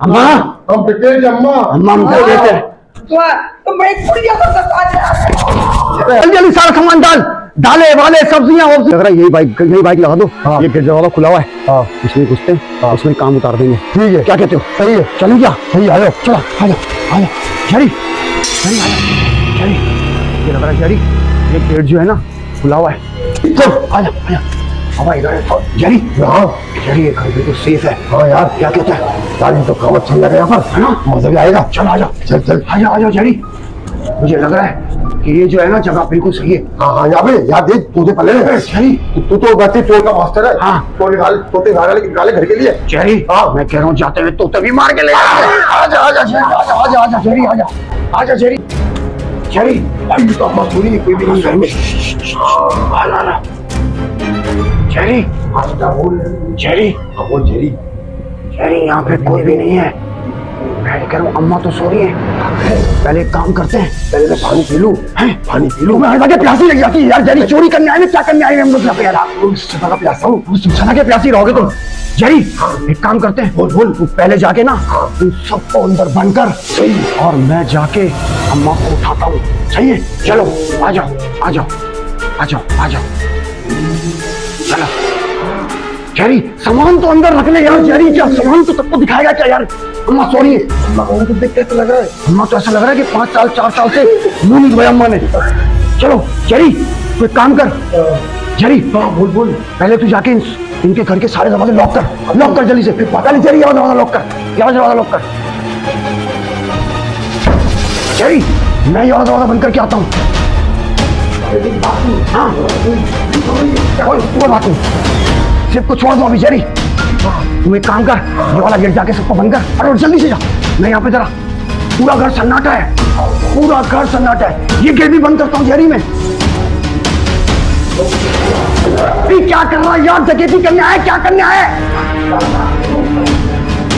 अम्मा हम पैकेज अम्मा अम्मा हम क्या कहते हैं तो मैं कुड़िया को बता दिया जल्दी जल्दी सारा सामान डाल दाले वाले सब्ज़ियाँ वब्जियाँ लग रहा यही बाइक यही बाइक लगा दो हाँ। ये गिरजा वाला खुला हुआ है हाँ इसमें घुसते हैं उसमें काम उतार देंगे ठीक है क्या कहते हो सही है चलो क्या सही आ जाओ चलो आ जाओ आ जाओ जरी जरी आ जाओ जरी ये लग रहा है जरी ये गेट जो है ना खुला हुआ है चल आ जा आ जा इधर है। जरी ये घर बिल्कुल सेफ़ है। हाँ यार क्या कहता है? यार तो काम अच्छा लग यहाँ है ना? पर मज़ा भी आएगा। चल आ जा। चल चल। आ जा आ जा जरी मुझे लग रहा है कि ये जो है ना जगह बिल्कुल सही है। हाँ हाँ यहाँ पे यार देख तुझे पहले जरी तू तू वैसे चोर का मास्टर है। हाँ। तो निकाल तोते निकाले निकाले घर के लिए। जरी हाँ। मैं कह रहा हूँ जाते हुए तो तभी मार के ले आजा आजा जरी आजा आजा आजा जरी आजा आजा जरी भाई ये तो सुनी कोई भी नहीं घर में आजा आजा जरी जरी हाँ, बोल जेरी जरी यहाँ पे कोई भी नहीं है। मैं कह रहा हूँ अम्मा तो सो रही है। पहले एक काम करते हैं। पहले मैं पानी पी लूँ। हैं? पानी पी लूँ? तुम्हें हर जगह प्यासी लग जाती है यार जरी चोरी करने आए हैं, क्या करने आए हैं? हम लोग यहाँ पे यार प्यासा हूँ। सदा के प्यासी रहोगे तुम। जरी एक काम करते हैं। बोल बोल। तू पहले जाके ना तुम सबको अंदर बंद कर सही। और मैं जाके अम्मा को उठाता हूँ। सही है? चलो आ जाओ आ जाओ आ जाओ आ जाओ। चलो जरी सामान तो अंदर रख ले यार जरी क्या सामान तो सबको दिखाएगा क्या यार? अम्मा सॉरी अम्मा को तो देख कैसे लग रहा है? अम्मा तो ऐसा लग रहा है कि पाँच साल चार साल से मुँह नहीं धोया अम्मा ने। चलो जरी तू एक काम कर। जरी हाँ बोल बोल। पहले तू जाके इन, इनके घर के सारे दरवाजे लॉक कर। लॉक कर जल्दी से। फिर पता नहीं वाला दरवाज़ा लॉक कर। ये वाला दरवाज़ा लॉक कर। जरी मैं ये वाला दरवाज़ा बंद करके आता हूँ। हाँ। कोई बात सिर्फ़ को छोड़ दो अभी, जरी। तुम एक काम कर ये वाला गेट जाके सबको बंद कर अरे जल्दी से जा। मैं यहाँ पे जरा पूरा घर सन्नाटा है, पूरा घर सन्नाटा है। ये गेट भी बंद करता हूँ, जरी में। क्या कर रहा है यार? डकैती करने आया, क्या करने आया?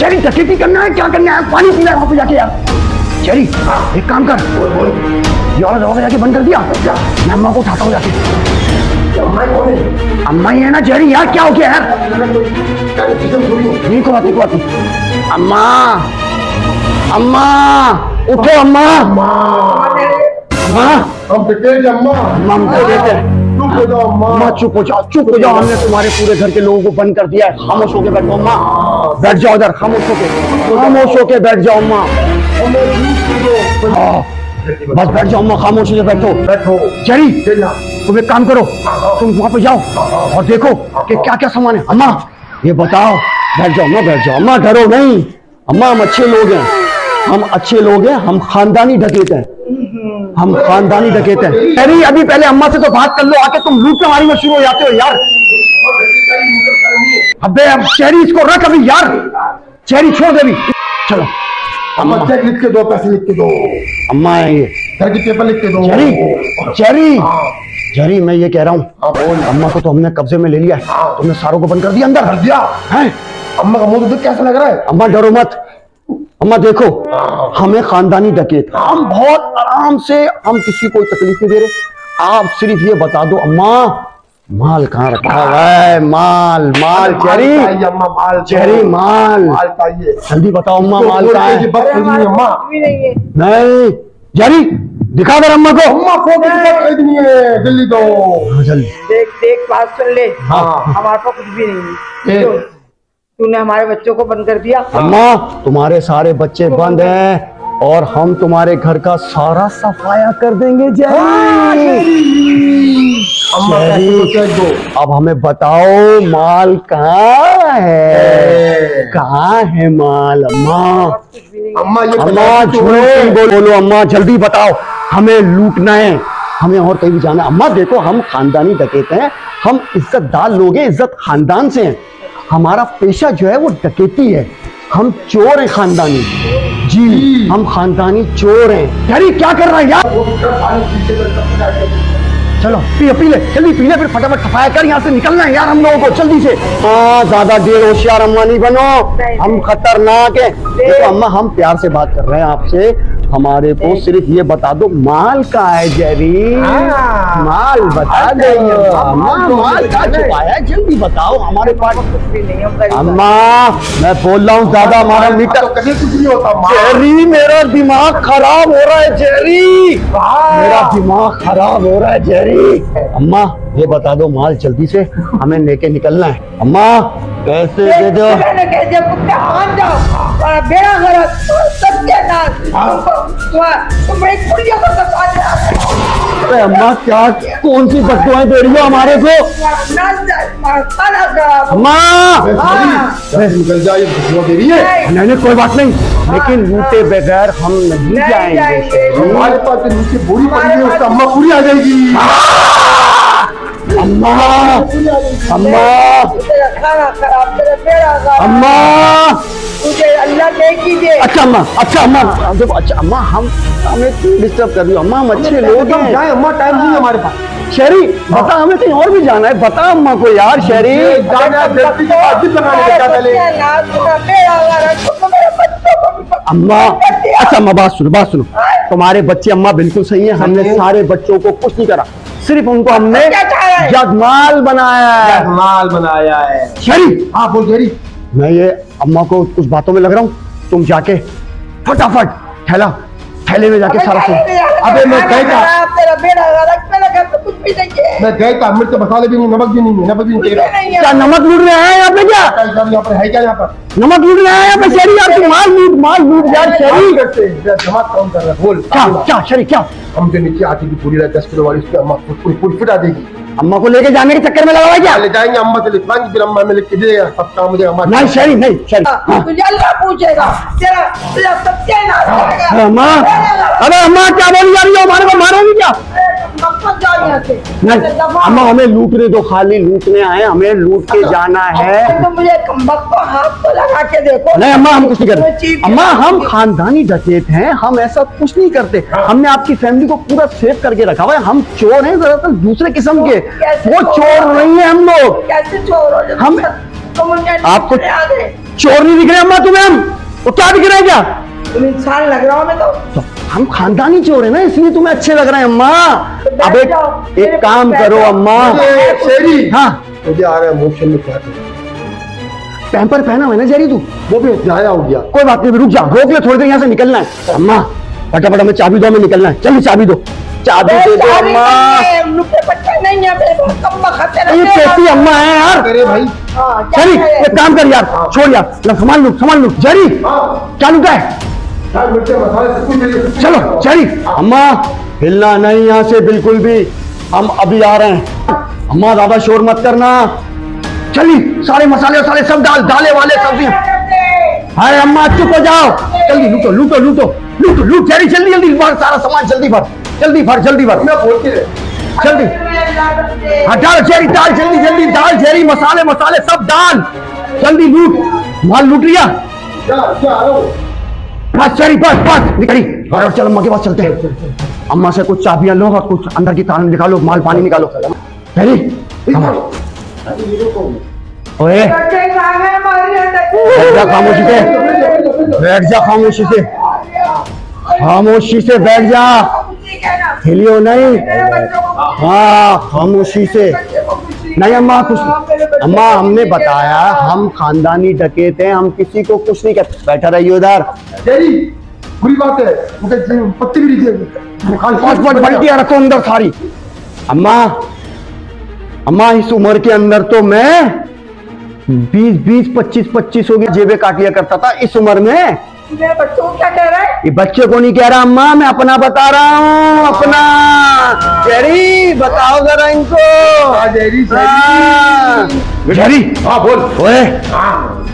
चली डकैती करना है क्या करने आया? पानी पीना है वहाँ पे जाके यार। चली एक काम कर। ये वाला दरवाज़ा जाके बंद कर दिया। मैं अम्मा को उठाता हूँ जाके। अम्मा ही है ना जेरी यार क्या हो गया यार? नहीं को बात को नहीं अम्मा अम्मा उठो अम्मा। अम्मा हम अम्मा अम्मा हो। जाओ अम्मा चुप हो जाओ चुप हो जाओ। हमने तुम्हारे पूरे घर के लोगों को बंद कर दिया है। खामोश होके बैठो अम्मा। बैठ जाओ उधर खामोश होके। खामोश होके बैठ जाओ अम्मा। हाँ, बस बैठ जाओ अम्मा खामोश होके बैठो। बैठो। जरी तुम एक काम करो तुम वहाँ पे जाओ और देखो कि क्या क्या सामान है। अम्मा ये बताओ बैठ जाओ अम्मा बैठ जाओ। अम्मा डरो नहीं। अम्मा हम अच्छे लोग हैं। हम अच्छे लोग हैं हम खानदानी डकैत हैं। हम खानदानी डकैत हैं। अरे अभी पहले अम्मा से तो बात कर लो आके तुम लूट मारी में शुरू हो जाते हो यार। अबे अब चेरी इसको रख अभी यार। चेरी छोड़ दे अभी। चलो। अम्मा चेक लिख के दो पैसे लिख के दो। अम्मा है ये। घर की पेपर लिख के दो। चेरी चेरी हाँ जरी मैं ये कह रहा हूँ हाँ, अम्मा को तो हमने कब्जे में ले लिया। है। हाँ। तुमने सारों को बंद कर दिया अंदर। कर दिया? हैं? अम्मा का मुँह तो कैसा लग रहा है। अम्मा डरो मत। अम्मा देखो हमें खानदानी डकैत। हम बहुत आराम से हम किसी को तकलीफ़ नहीं दे रहे। आप सिर्फ़ ये बता दो अम्मा माल कहाँ रखा हुआ है। माल माल चेरी अम्मा माल चेरी माल। माल चाहिए। जल्दी बताओ अम्मा माल कहाँ है? है, नहीं है। नहीं जरी। दिखा दर अम्मा को अम्मा बात खरीदनी है जल्दी दो। हाँ, जल्दी। देख देख बात सुन ले। हाँ। हमारे पास कुछ भी नहीं है। तो तूने हमारे बच्चों को बंद कर दिया। अम्मा तुम्हारे सारे बच्चे बंद हैं और हम तुम्हारे घर का सारा सफाया कर देंगे जय अम्मा पैसे तो दो। अब हमें बताओ माल कहाँ है? कहाँ है माल अम्मा? अम्मा ये अम्मा झूठ है। बोलो अम्मा जल्दी बताओ। हमें लूटना है। हमें और कहीं भी जाना है। अम्मा देखो हम खानदानी डकैत हैं। हम इज्जतदार लोग हैं इज़्ज़त खानदान से हैं। हमारा पेशा जो है वो डकैती है। हम चोर हैं खानदानी। जी हम खानदानी चोर हैं। यार क्या कर रहा है यार। चलो पी पी ले जल्दी पी ले फिर फटाफट सफाया कर यहाँ से निकलना है यार हम लोगों को जल्दी से। हाँ ज़्यादा देर होशियार अम्मा नहीं बनो। हम खतरनाक है। देखो अम्मा हम प्यार से बात कर रहे हैं आपसे। हमारे को सिर्फ़ ये बता दो माल कहाँ है जेरी। हाँ। माल बता दो। माल कहाँ। छुपाया है? जल्दी बताओ हमारे पास कुछ भी नहीं अम्मा मैं बोल रहा हूँ ज़्यादा हमारा मीटर तो कभी कुछ नहीं होता जेरी मेरा दिमाग खराब हो रहा है जेरी। हाँ। मेरा दिमाग खराब हो रहा है जेरी। अम्मा ये बता दो माल जल्दी से हमें लेके निकलना है। अम्मा पैसे दे दो। दे अरे अम्मा क्या कौन सी बदुआएँ दे रही हो हमारे को? अम्मा! निकल जाए दे रही है। नहीं नहीं कोई बात नहीं। लेकिन लूटे बगैर हम नहीं जाएँगे। हमारे पास तो नीचे बोरी पड़ी है उसका अम्मा पूरी आ जाएगी। अम्मा पूरी अम्मा। खाना खराब तेरा अम्मा। तुझे अल्लाह कीजिए अच्छा अम्मा अच्छा अम्मा। देखो अच्छा अम्मा हम हमें क्यों डिस्टर्ब कर रही हो? अम्मा हम अच्छे लोग हैं। जाए अम्मा टाइम नहीं है हमारे पास। शहरी बता हमें कहीं और भी जाना है। बता अम्मा को यार शहरी। पकड़ अम्मा अच्छा अम्मा बात सुनो बात सुनो। तुम्हारे बच्चे अम्मा बिल्कुल सही है। हमने सारे बच्चों को कुछ नहीं करा। सिर्फ़ उनको हमने जगमाल बनाया है। जगमाल बनाया है। शहरी हाँ बोल जेरी मैं ये अम्मा को कुछ बातों में लग रहा हूँ। तुम जाके फटाफट थैला थैले में जाके सारा अबे मैं कहता कहीं घर में कुछ भी नहीं है। मैं गए था मिर्च मसाले भी नहीं नमक भी नहीं है नमक भी नहीं क्या नमक लूट रहे हैं यहाँ पे क्या? यहाँ पर है क्या यहाँ पर? नमक लूट रहे हैं यहाँ पे शहरी यार माल लूट माल लूट यार शरीर करते हैं? कर रहा है? बोल। क्या क्या शहरी क्या? हम जो नीचे आती थी पूरी रात दस किलो वाली उसकी अम्मा पूरी आ देगी। अम्मा को लेके जाने के चक्कर में लगा क्या? ले जाएँगे अम्मा से लिखवाएँगे फिर अम्मा में लिख के देगा सब काम मुझे अम्मा। नहीं शहरी नहीं शहरी हाँ। तुझे अल्लाह पूछेगा। तेरा तेरा सत्यानाश करेगा अम्मा अरे अम्मा क्या बोली जा रही हो? हमारे को मारोगी क्या? नहीं अम्मा हमें लूटने दो खाली लूटने आए हमें लूट के जाना है। तो मुझे को हाथ को लगा के देखो। नहीं अम्मा हम कुछ नहीं करते। अम्मा हम खानदानी डकैत हैं हम ऐसा कुछ नहीं करते। हमने आपकी फैमिली को पूरा सेव करके रखा हुआ है। हम चोर हैं दरअसल दूसरे किस्म के। वो चोर नहीं है हम लोग। कैसे चोर हो? हम- आपको- चोर नहीं दिख रहे अम्मा तुम्हें हम। वो क्या दिख रहे हैं क्या? तुम इंसान लग रहा हो मैं तो। तो हम खानदानी चोर है ना इसलिए तुम्हें अच्छे लग रहे हैं अम्मा। अब एक, एक काम करो अम्मा। शेरी हाँ। मुझे आ रहा है मोशन में क्या करूँ? पैम्पर पहना हुआ है ना जेरी तू? वो भी जाया हो गया। कोई बात नहीं रुक जा। रोक ले थोड़ी देर यहाँ से निकलना है। अम्मा फटाफट हमें चाबी दो हमें निकलना है। चलिए चाबी दो। चाबी दे दो अम्मा। है, है है ये कैसी अम्मा है यार? करे भाई। हाँ, क्या एक काम कर यार छोड़ यार। ला, संभाल लूट संभाल लूट। जरी हाँ। क्या लूटा है? मसाले सब कुछ चलो जरी अम्मा। हिलना नहीं यहाँ से बिल्कुल भी। हम अभी आ रहे हैं। अम्मा ज़्यादा शोर मत करना। चलिए सारे मसाले वसाले सब डाल डाले वाले सब्ज़ियाँ अरे अम्मा चुप हो जाओ। जल्दी लूटो लूटो लूटो लूटो लूट। जरी जल्दी जल्दी भर सारा सामान जल्दी भर जल्दी भर जल्दी भर। मैं जल्दी। हाँ डाल जेरी डाल जल्दी जल्दी डाल जेरी मसाले मसाले सब डाल। जल्दी लूट। माल लूट लिया। बस जेरी बस बस। निकली। चलो अम्मा के पास चलते हैं। अम्मा से कुछ चाबियाँ लो और कुछ अंदर की तार निकालो, माल पानी निकालो। ओए। खामोशी से। बैठ जा खामोशी से। खामोशी से बैठ जा। हिलियो नहीं। हाँ खामोशी से। नहीं अम्मा, कुछ अम्मा, हमने बताया, हम खानदानी डकैत हैं, हम किसी को कुछ नहीं कहते। बैठा रहिए उधर बुरी बात है। मुझे पत्ती भी लीजिए बल्टियाँ रखो अंदर सारी। अम्मा अम्मा इस उम्र के अंदर तो मैं बीस बीस पच्चीस पच्चीस होगी जेबे काट लिया करता था इस उम्र में। बच्चों क्या कह रहा है? ये बच्चे को नहीं कह रहा अम्मा मैं अपना बता रहा हूँ अपना। जेरी बताओ जरा इनको। जेरी हाँ। जेरी हाँ बोल। ओए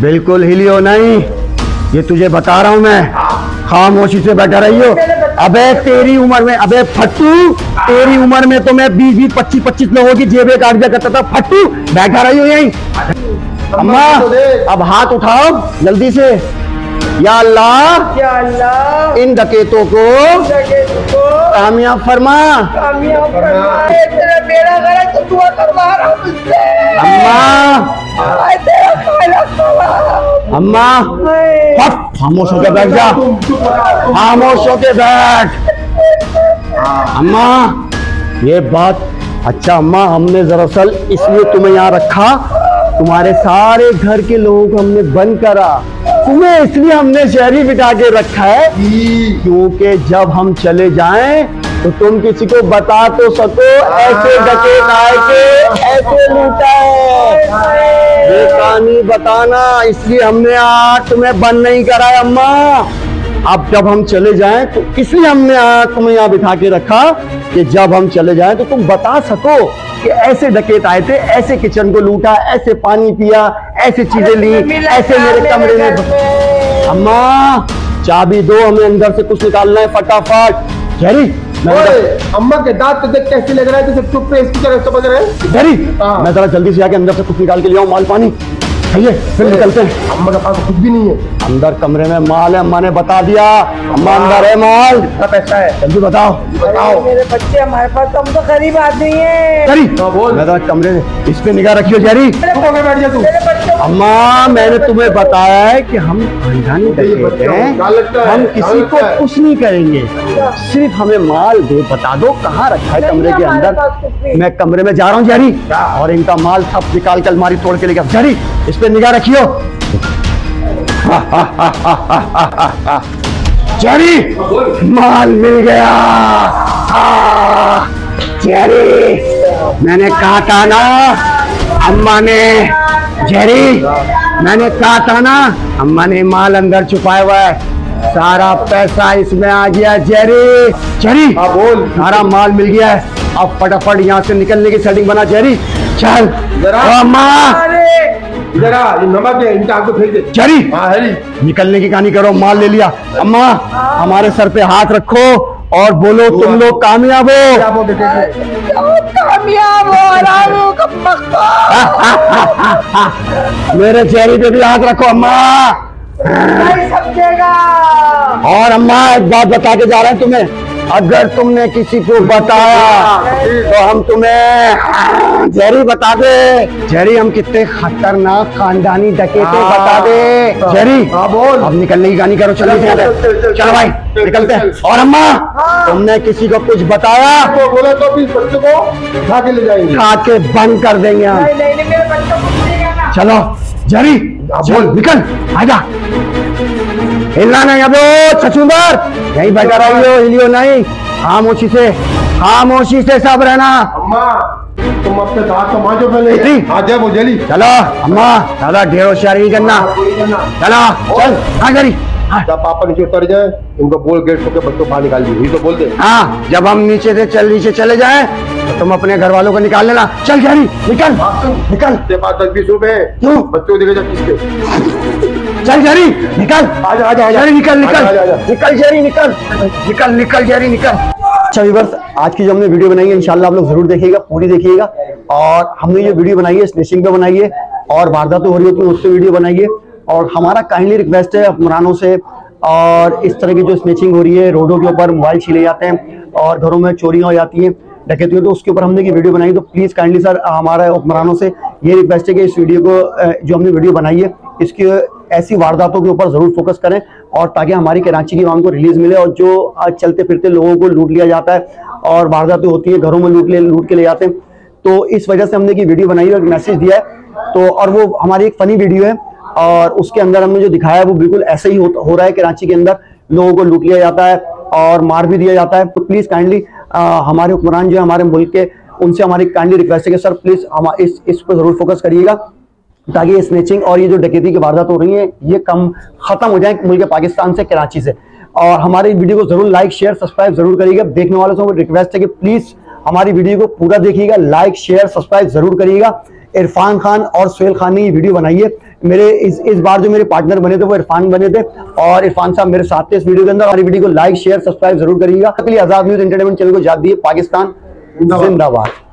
बिल्कुल हिलियो नहीं ये तुझे बता रहा हूँ मैं। खामोशी से बैठा रही हो। अबे तेरी उम्र में अबे फट्टू तेरी उम्र में तो मैं बीस बीस पच्चीस पच्चीस लोगों की जेबे काट दिया करता था। फट्टू बैठा रही हो यहीं। अम्मा अब हाथ उठाओ जल्दी से। या अल्लाह अल्लाह। इन डकेतों को कामयाब फरमा। तो अम्मा। अम्मा हट, खामोश होके बैठ जा। खामोश होके बैठ। अम्मा ये बात अच्छा अम्मा हमने दरअसल इसलिए तुम्हें यहाँ रखा तुम्हारे सारे घर के लोगों को हमने बंद करा। तुम्हें इसलिए हमने शहरी बिठा के रखा है क्योंकि जब हम चले जाएँ तो तुम किसी को बता तो सको ऐसे डकेत आए के ऐसे लूटा है। ये कहानी बताना इसलिए हमने आज तुम्हें बंद नहीं करा अम्मा। अब जब हम चले जाएँ तो इसलिए हमने आज तुम्हें यहाँ बिठा के रखा कि जब हम चले जाएँ तो तुम बता सको कि ऐसे डकेत आए थे ऐसे किचन को लूटा ऐसे पानी पिया ऐसे चीज़ें ली ऐसे मेरे कमरे में अम्मा चाबी दो हमें अंदर से कुछ निकालना है फटाफट। जेरी अम्मा के दांत तो देख कैसे लग रहा है जैसे चुप पे इसकी तरह समझ रहे हैं? हाँ। मैं जरा जल्दी से आके अंदर से कुछ निकाल के ले आऊँ माल पानी। चलिए फिर निकलते हैं। अम्मा के पास तो कुछ भी नहीं है। अंदर कमरे में माल है अम्मा ने बता दिया। अम्मा अंदर है माल। कितना पैसा है। जल्दी बताओ। बताओ। मेरे बच्चे हमारे पास तो हम तो गरीब आदमी है। जेरी हाँ, बोल। मैं कमरे इस पे निगाह रखियो जेरी बैठ जा तू। अम्मा मैंने तुम्हें बताया है कि हम खानदानी ये डकैत हैं? हम किसी को कुछ नहीं करेंगे। सिर्फ़ हमें माल दो बता दो कहाँ रखा है कमरे के अंदर। मैं कमरे में जा रहा हूँ जरी। और इनका माल सब निकाल के अलमारी तोड़ के लेकर जरी इस पे निगाह रखियो। जरी माल मिल गया। जेरी। मैंने कहा था ना अम्मा ने जेरी मैंने कहा था ना अम्मा ने माल अंदर छुपाया हुआ है। सारा पैसा इसमें आ गया जेरी। जेरी हाँ बोल। सारा माल मिल गया है। अब फटाफट यहाँ से निकलने की सेटिंग बना जेरी। चल। जरा। अम्मा ये नमक है फेंक दे। जेरी। हाँ निकलने की कहानी करो माल ले लिया। अम्मा हमारे सर पे हाथ रखो। और बोलो तुम लोग कामयाब क्या हो? कामयाब हो रानू का मक्का मेरे चेहरे पे भी हाथ रखो अम्मा। नहीं समझेगा। और अम्मा एक बात बता के जा रहे हैं तुम्हें। अगर तुमने किसी को बताया तो हम तुम्हें जेरी बता दे। जेरी हम कितने खतरनाक खानदानी डकेते बता दे। जेरी हाँ, बोल। अब निकलने की कहानी करो चलो चल, भाई निकलते हैं। और अम्मा हाँ। तुमने किसी को कुछ बताया? तो बोला तो अभी इस बच्चे को उठा के ले जाएँगे। खा के बंद कर देंगे हम। नहीं नहीं नहीं, मेरे बच्चों को कुछ नहीं करना चलो जरी हाँ, बोल। निकल आजा। हिलना नहीं अब छछूंदर यहीं बैठा रहियो हिलियो नहीं। खामोशी से खामोशी से सब रहना। अम्मा तुम अपने दांत तो मांजो पहले। जी। हाँ जय वो जली चलो अम्मा ज़्यादा ढेर होशियारी नहीं करना चलो चल हाँ हाँ। जब पापा नीचे उतर जाए उनको बोल गेट के बच्चों बाहर निकाल दिए तो बोल दे हाँ जब हम नीचे से चल नीचे चले जाए तो तुम अपने घर वालों को निकाल लेना। चल जरी निकल निकल। तेरे पास दस बीस रुपए? बच्चों देखे जा किसके चल जरी निकल। आजा आजा आजा। निकल निकल। निकल जरी निकल। निकल निकल जरी निकल। अच्छा व्यूवर्स आज की जो हमने वीडियो बनाई है इंशाल्लाह आप लोग ज़रूर देखिएगा पूरी देखिएगा। और हमने ये वीडियो बनाई है स्नेचिंग पे बनाई है और वारदात हो रही होती है उससे वीडियो बनाई है। और हमारा काइंडली रिक्वेस्ट है हुक्मरानों से और इस तरह की जो स्नेचिंग हो रही है रोडों के ऊपर मोबाइल छीले जाते हैं और घरों में चोरियाँ हो जाती हैं डकैती हो तो उसके ऊपर हमने की वीडियो बनाई तो प्लीज़ काइंडली सर हमारा हुक्मरानों से ये रिक्वेस्ट है कि इस वीडियो को जो हमने वीडियो बनाई है इसकी ऐसी वारदातों के ऊपर ज़रूर फोकस करें और ताकि हमारी कराची की आवाम को रिलीज़ मिले और जो चलते फिरते लोगों को लूट लिया जाता है और वारदातें होती है घरों में लूट ले लूट के ले जाते हैं। तो इस वजह से हमने की वीडियो बनाई और मैसेज दिया है। तो और वो हमारी एक फनी वीडियो है और उसके अंदर हमने जो दिखाया है वो बिल्कुल ऐसे ही हो, हो रहा है कराची के अंदर। लोगों को लूट लिया जाता है और मार भी दिया जाता है। तो प्लीज़ काइंडली हमारे हुक्मरान जो है हमारे मुल्क के उनसे हमारी काइंडली रिक्वेस्ट है कि सर प्लीज़ हम इस इस पर ज़रूर फोकस करिएगा। ताकि ये स्नेचिंग और ये जो डकैती की वारदात हो रही है ये कम खत्म हो जाए मुल्क पाकिस्तान से कराची से। और हमारी वीडियो को ज़रूर लाइक शेयर सब्सक्राइब ज़रूर करिएगा। देखने वालों से रिक्वेस्ट है कि प्लीज़ हमारी वीडियो को पूरा देखिएगा लाइक शेयर सब्सक्राइब ज़रूर करिएगा। इरफान खान और सुहेल खान ने ये वीडियो बनाई है। मेरे इस इस बार जो मेरे पार्टनर बने थे वो इरफान बने थे। और इरफान साहब मेरे साथ थे इस वीडियो के अंदर। हमारी वीडियो को लाइक शेयर सब्सक्राइब ज़रूर करिएगा। आज़ाद न्यूज़ एंटरटेनमेंट चैनल को याद दिए पाकिस्तान। जिंदाबाद। जिंदाबाद।